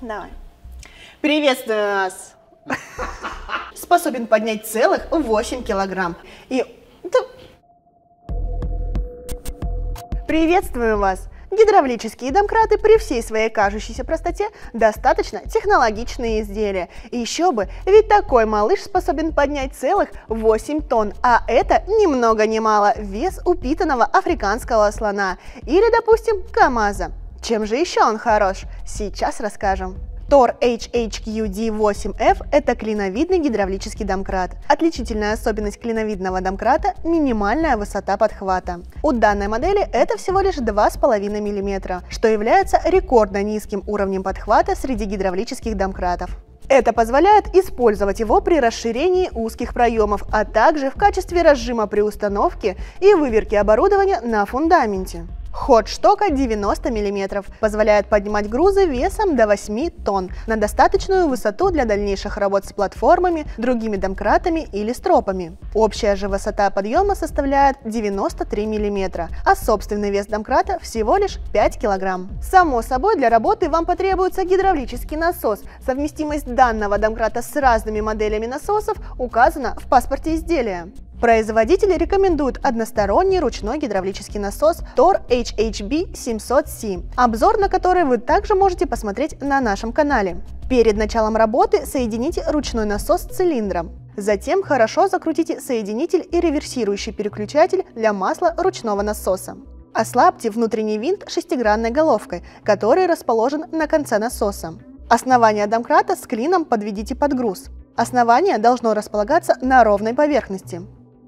Давай. Приветствую вас! Способен поднять целых 8 килограмм. И... Приветствую вас! Гидравлические домкраты при всей своей кажущейся простоте достаточно технологичные изделия. Еще бы, ведь такой малыш способен поднять целых 8 тонн, а это ни много ни мало вес упитанного африканского слона или, допустим, КамАЗа. Чем же еще он хорош? Сейчас расскажем. Тор HHQD8F – это клиновидный гидравлический домкрат. Отличительная особенность клиновидного домкрата – минимальная высота подхвата. У данной модели это всего лишь 2,5 мм, что является рекордно низким уровнем подхвата среди гидравлических домкратов. Это позволяет использовать его при расширении узких проемов, а также в качестве разжима при установке и выверке оборудования на фундаменте. Ход штока 90 мм, позволяет поднимать грузы весом до 8 тонн на достаточную высоту для дальнейших работ с платформами, другими домкратами или стропами. Общая же высота подъема составляет 93 мм, а собственный вес домкрата всего лишь 5 кг. Само собой, для работы вам потребуется гидравлический насос. Совместимость данного домкрата с разными моделями насосов указана в паспорте изделия. Производители рекомендуют односторонний ручной гидравлический насос TOR HHB 700C, обзор на который вы также можете посмотреть на нашем канале. Перед началом работы соедините ручной насос с цилиндром. Затем хорошо закрутите соединитель и реверсирующий переключатель для масла ручного насоса. Ослабьте внутренний винт шестигранной головкой, который расположен на конце насоса. Основание домкрата с клином подведите под груз. Основание должно располагаться на ровной поверхности.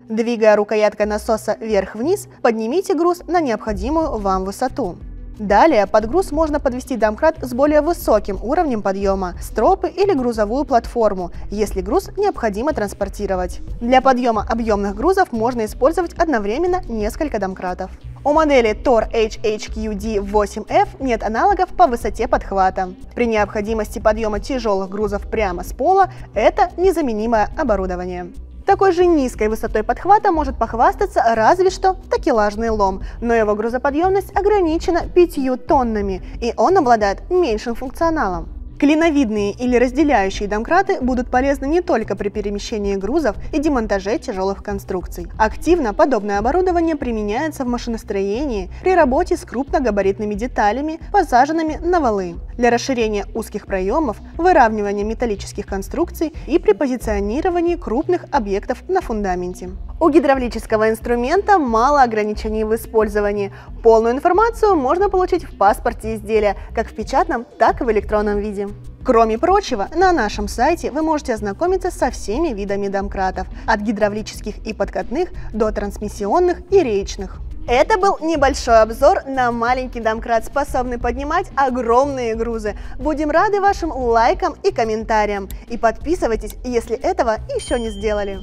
Двигая рукояткой насоса вверх-вниз, поднимите груз на необходимую вам высоту. Далее под груз можно подвести домкрат с более высоким уровнем подъема, стропы или грузовую платформу, если груз необходимо транспортировать. Для подъема объемных грузов можно использовать одновременно несколько домкратов. У модели TOR HHQD8F нет аналогов по высоте подхвата. При необходимости подъема тяжелых грузов прямо с пола это незаменимое оборудование. Такой же низкой высотой подхвата может похвастаться разве что такелажный лом, но его грузоподъемность ограничена 5 тоннами, и он обладает меньшим функционалом. Клиновидные или разделяющие домкраты будут полезны не только при перемещении грузов и демонтаже тяжелых конструкций. Активно подобное оборудование применяется в машиностроении при работе с крупногабаритными деталями, посаженными на валы, для расширения узких проемов, выравнивания металлических конструкций и при позиционировании крупных объектов на фундаменте. У гидравлического инструмента мало ограничений в использовании. Полную информацию можно получить в паспорте изделия, как в печатном, так и в электронном виде. Кроме прочего, на нашем сайте вы можете ознакомиться со всеми видами домкратов, от гидравлических и подкатных до трансмиссионных и речных. Это был небольшой обзор на маленький домкрат, способный поднимать огромные грузы. Будем рады вашим лайкам и комментариям. И подписывайтесь, если этого еще не сделали.